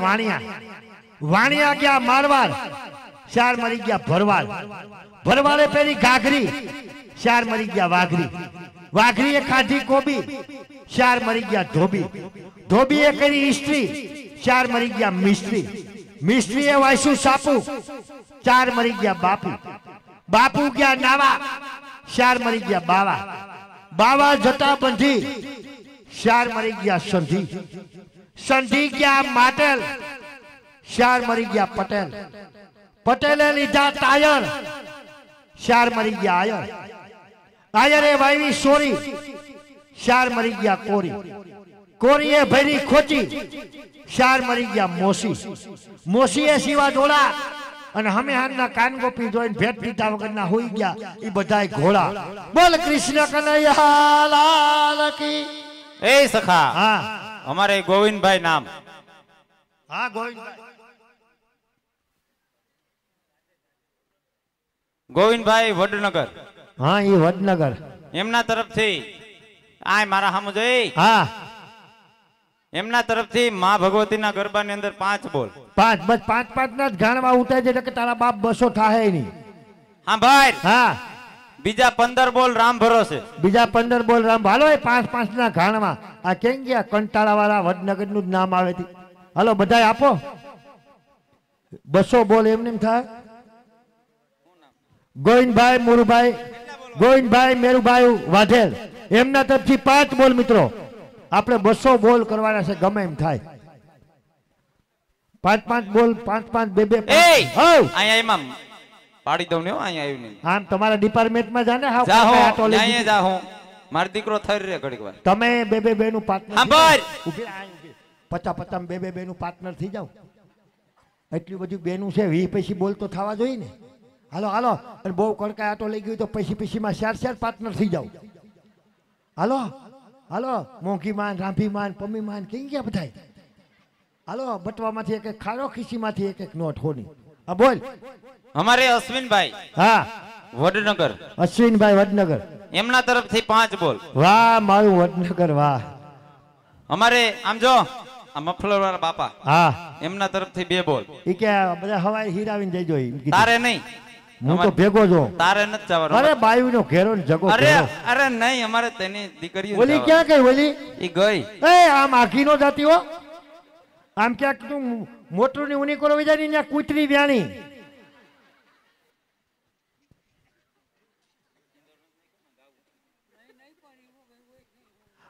વાણિયા. વાણિયા ગયા મારવાડ. ચાર મરી ગયા ભરવાડ. ભરવાડે પેલી ઘાઘરી. ચાર મરી ગયા વાઘરી. વાઘરીએ ખાધી કોબી. ચાર મરી ગયા ધોબી. ધોબીએ કરી ઇસ્ત્રી. ચાર મરી ગયા મિસ્ત્રી. મિસ્ત્રીએ વાંચ્યું સાપુ. ચાર મરી ગયા બાપુ. બાપુ ગયા નાવા. ચાર મરી ગયા બાવા. બાવા જતા બંધી. ચાર મરી ગયા સંધી. સંધી ગયા માટેલ. શ્યાર મરી ગયા પટેલ. પટેલે લીધા ટાયર શ્યાર મરી ગયા આયર. આયરે વાવી સોરી. શ્યાર મરી ગયા કોરી. કોરીએ ભરી ખોચી. શ્યાર મરી ગયા મોસી. મોસીએ સીવા ડોળા અને હમે હાથના કાન ગોપી જોઈને ભેટ દીધા વગરના હોઈ ગયા. એ બધાય ઘોડા. બોલ કૃષ્ણ કનૈયા લાલ કી. એ સખા. હા. અમારે ગોવિંદભાઈ નામ. હા ગોવિંદભાઈ. ગોવિંદભાઈ વડનગર. હા એ વડનગર. એમના તરફથી આય મારા સામુ જોઈ હા. એમના તરફથી મા ભગવતીના ગરબાની અંદર પાંચ બોલ. પાંચ બસ પાંચ પાંચ ના જ ગાણવા ઉઠે છે એટલે કે તારા બાપ બસો થાય નહીં. હા ભાઈ. હા. બીજા પંદર બોલ રામ ભરોસે. બીજા પંદર બોલ રામ. હાલો એ પાંચ પાંચ ના ગાણમાં. આ કેમ ગયા? કંટાળા વાળા વડનગરનું જ નામ આવે હાલો બધા આપો. બસો બોલ એમને થાય. ગોવિંદભાઈ મુરુભાઈ ગોવિંદભાઈ મેરુભાઈ વાઢેલ. એમના તરફથી પાંચ બોલ મિત્રો. આપણે બસો બોલ કરવાના છે ગમે એમ થાય. પાંચ પાંચ બોલ પાંચ પાંચ બે બે અહીંયા એમાં પાડી દઉં ને અહીંયા આવ્યું નહીં આમ તમારા ડિપાર્ટમેન્ટમાં જાને હા જા હું અહીંયા જા હું મારો દીકરો થઈ રહ્યો ઘડીક વાર. તમે બે બે બે નું પાર્ટનર હા, ભાઈ. પચા પચા બે બે બે નું પાર્ટનર થઈ જાવ એટલી બધી બેનું છે વી પછી બોલ તો થવા જોઈએ ને. હાલો હાલો. અને બહુ કડકાય આટો લઈ ગયું તો પછી પછીમાં ચાર ચાર પાર્ટનર થઈ જાવ હાલો હાલો. મોંઘી માન રાંભી માન પમ્મી માન કઈ ગયા બધાય? હાલો બટવામાંથી એક એક ખારો ખીસીમાંથી એક એક નોટ હોની. હા બોલ. અમારે અશ્વિનભાઈ. હા. વડનગર. અશ્વિનભાઈ વડનગર. એમના તરફથી પાંચ બોલ. વાહ મારું વડનગર વાહ. અમારે આમ જો આ મફલર વાળા બાપા. હા. એમના તરફથી બે બોલ. ઈ કે બધા હવાઈ હીરાવીને જઈજો તારે નહીં. હું તો ભેગો જો તારે નથી જવાનું. અરે બાયુ નો ઘેરો ને જગો અરે અરે નહીં અમારે તેની દીકરી ઓલી ક્યાં ગઈ ઓલી? ઈ ગઈ. એ આમ આખી નો જાતી હો. આમ ક્યાંક તું મોટું ની ઉની કરો વિજાની ત્યાં કૂતરી વ્યાણી.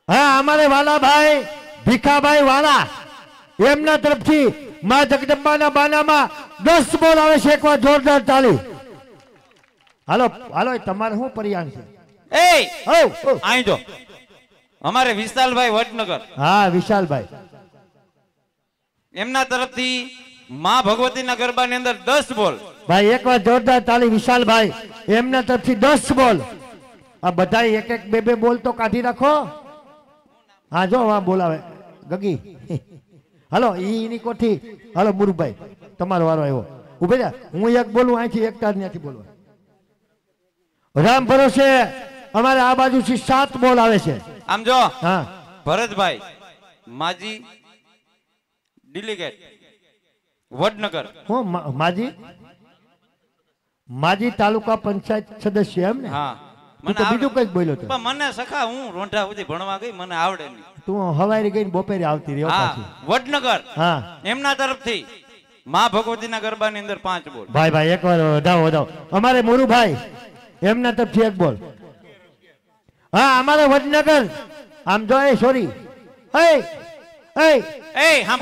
હા અમારે વાલાભાઈ ભીખાભાઈ વાળા એમના તરફથી મા જગદંબાના બાનામાં દસ બોલ આવે છે એકવાર જોરદાર તાળી હાલો હાલો તમારે શું પરિયાણ છે? એ. અહીં જો. અમારે વિશાલભાઈ વડનગર. હા વિશાલભાઈ. એમના તરફથી માં ભગવતીના ગરબાની અંદર દસ બોલ. ભાઈ એકવાર જોરદાર તાળી વિશાલભાઈ. એમના તરફથી દસ બોલ. આ બધા એક એક બે બે બોલ તો કાઢી રાખો. હા જો હા બોલાવે. ગગી. હાલો ઈની કોઠી. હાલો મુરુભાઈ તમારો વારો આવ્યો. ઉભે જા. હું એક બોલું અહીંથી એક તાર ત્યાંથી બોલવા. રામ ભરોસે. અમારે આ બાજુથી સાત બોલ આવે છે. આમ જો હા. ભરતભાઈ માજી ડિલિગેટ વડનગર. હું માજી માજી તાલુકા પંચાયત સદસ્ય એમ ને? હા. મને બીજું કંઈક બોલ્યો તો. મને સખા હું રોંઢા સુધી ભણવા ગઈ મને આવડે નહીં. તું હવારી ગઈ બપોરે આવતી રહ્યો હા વડનગર. હા. એમના તરફથી માં ભગવતીના ગરબાની અંદર પાંચ બોલ. ભાઈ ભાઈ એકવાર વધાવો વધાવો. અમારે મોરુભાઈ એમના તરફથી એક બોલ. હા અમારે વડનગર. આમ જો એ સોરી એ એ એ હા